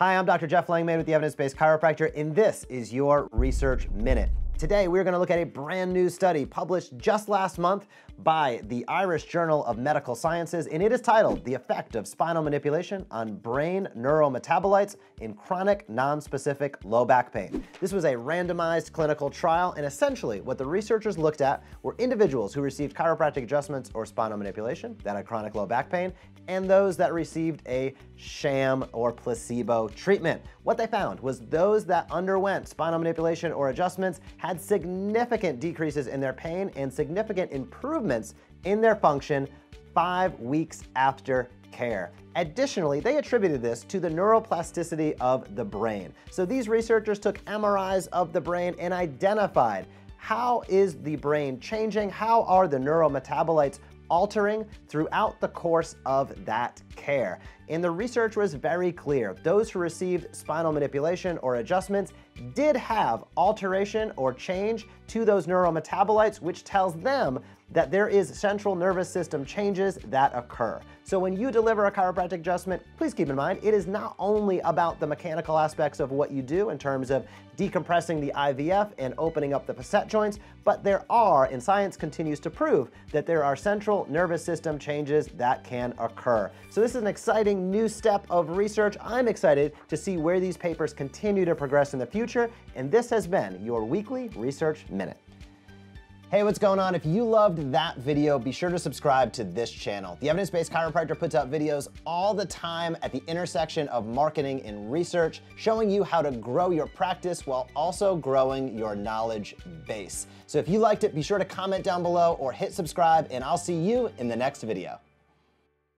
Hi, I'm Dr. Jeff Langmaid with the Evidence Based Chiropractor, and this is your Research Minute. Today, we're going to look at a brand new study published just last month by the Irish Journal of Medical Sciences, and it is titled The Effect of Spinal Manipulation on Brain Neurometabolites in Chronic Nonspecific Low Back Pain. This was a randomized clinical trial, and essentially what the researchers looked at were individuals who received chiropractic adjustments or spinal manipulation that had chronic low back pain, and those that received a sham or placebo treatment. What they found was those that underwent spinal manipulation or adjustments had significant decreases in their pain and significant improvements in their function five weeks after care. Additionally, they attributed this to the neuroplasticity of the brain. So these researchers took MRIs of the brain and identified how is the brain changing? How are the neurometabolites altering throughout the course of that care. And the research was very clear. Those who received spinal manipulation or adjustments did have alteration or change to those neurometabolites, which tells them that there is central nervous system changes that occur. So when you deliver a chiropractic adjustment, please keep in mind, it is not only about the mechanical aspects of what you do in terms of decompressing the IVF and opening up the facet joints, but there are, and science continues to prove, that there are central nervous system changes that can occur. So this is an exciting new step of research. I'm excited to see where these papers continue to progress in the future, and this has been your weekly Research Minute. Hey, what's going on? If you loved that video, be sure to subscribe to this channel. The Evidence Based Chiropractor puts out videos all the time at the intersection of marketing and research, showing you how to grow your practice while also growing your knowledge base. So if you liked it, be sure to comment down below or hit subscribe, and I'll see you in the next video.